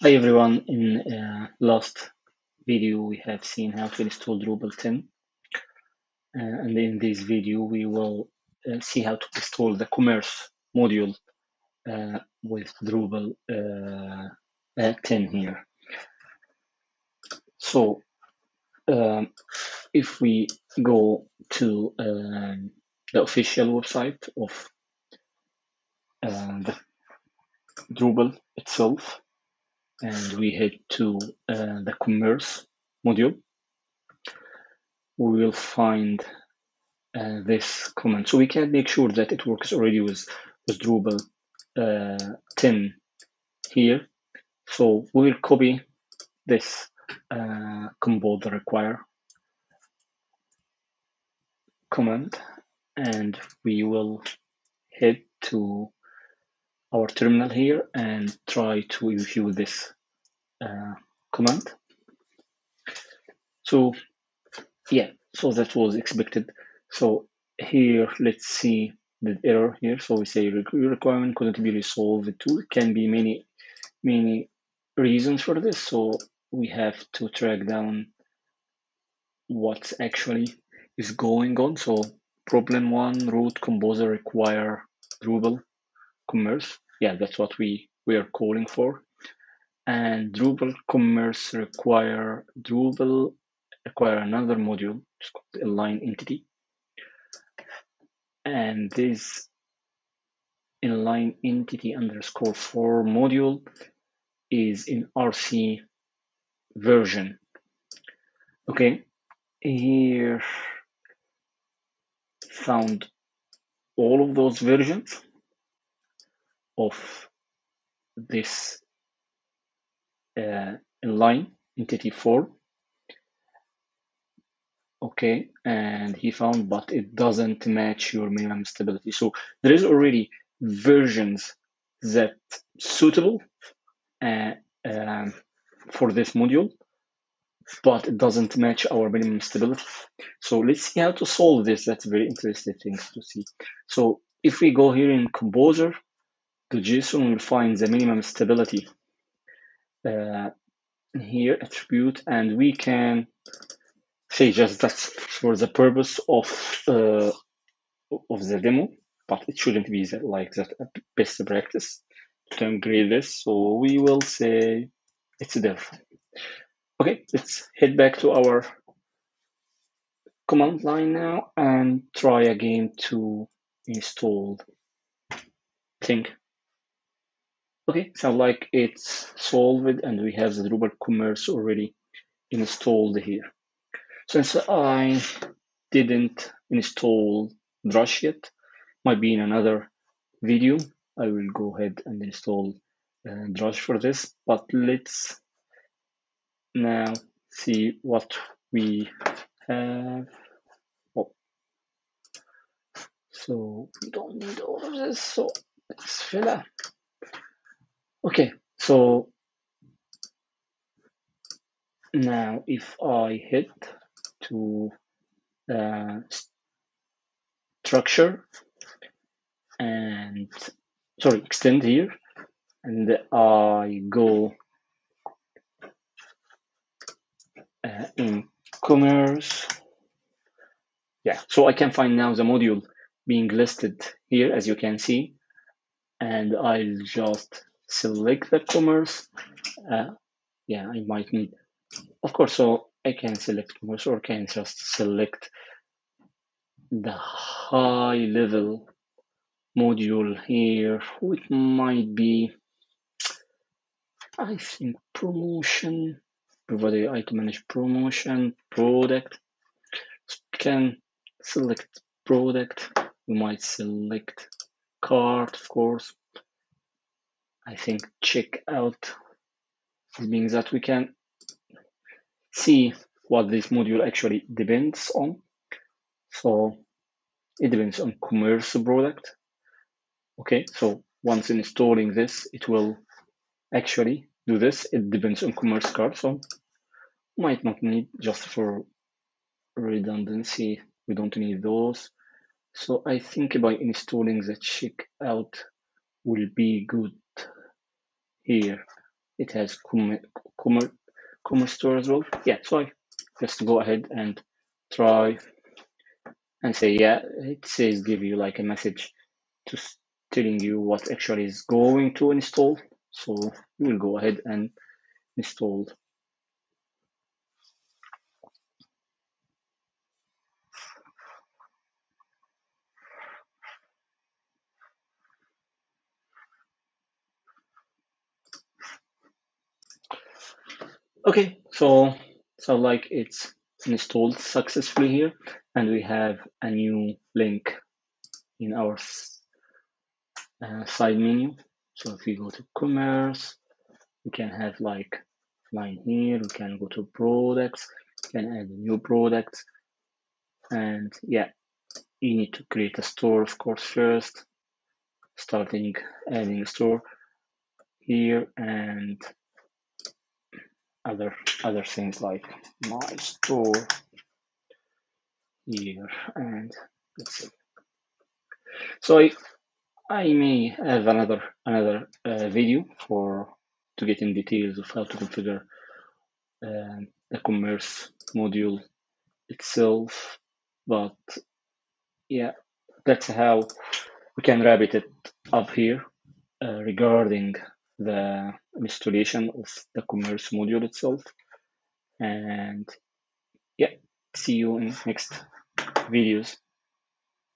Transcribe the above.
Hi everyone, in uh, last video we have seen how to install Drupal 10 uh, and in this video we will uh, see how to install the commerce module uh, with Drupal uh, uh, 10 here. So um, if we go to um, the official website of the Drupal itself and we head to uh, the commerce module, we will find uh, this command. So we can make sure that it works already with, with Drupal uh, 10 here. So we will copy this uh, composer require command and we will head to our terminal here and try to review this uh, command. So yeah, so that was expected. So here, let's see the error here. So we say requirement couldn't be resolved. It can be many, many reasons for this. So we have to track down what actually is going on. So problem one, root composer require Drupal commerce. Yeah, that's what we, we are calling for. And Drupal commerce require Drupal require another module, it's called inline entity. And this inline entity underscore for module is in RC version. Okay, here found all of those versions of this uh, line entity 4 okay and he found but it doesn't match your minimum stability. So there is already versions that suitable uh, um, for this module but it doesn't match our minimum stability. So let's see how to solve this. That's very interesting things to see. So if we go here in composer to JSON, we'll find the minimum stability uh, here attribute, and we can say just that for the purpose of uh, of the demo, but it shouldn't be that, like that best practice to upgrade this. So we will say it's there. Okay, let's head back to our command line now and try again to install thing. Okay, sounds like it's solved and we have the Drupal commerce already installed here. Since I didn't install Drush yet, might be in another video, I will go ahead and install uh, Drush for this, but let's now see what we have. Oh. So we don't need all of this, so let's fill up. Okay, so now if I hit to uh, structure and sorry extend here and I go uh, in commerce. Yeah so I can find now the module being listed here as you can see. And I'll just select the commerce. Uh, yeah, I might need, of course, so I can select commerce or can just select the high level module here. It might be, I think, promotion, provide item manage promotion, product. So can select product. We might select cart, of course. I think check out means that we can see what this module actually depends on. So it depends on commerce product. Okay, so once installing this, it will actually do this. It depends on commerce cart, so might not need just for redundancy. We don't need those. So I think by installing the checkout will be good here. It has commerce store as well. Yeah so I just go ahead and try and say yeah it says give you like a message to telling you what actually is going to install. So we will go ahead and install Okay, so so like it's installed successfully here, and we have a new link in our uh, side menu. So if we go to commerce, we can have like line here. We can go to products, can add new products, and yeah, you need to create a store, of course, first. Starting adding a store here and other other things like my store here and let's see. So I, I may have another another uh, video for to get in details of how to configure um, the commerce module itself but yeah that's how we can wrap it up here uh, regarding the installation of the commerce module itself. And yeah, see you in next videos.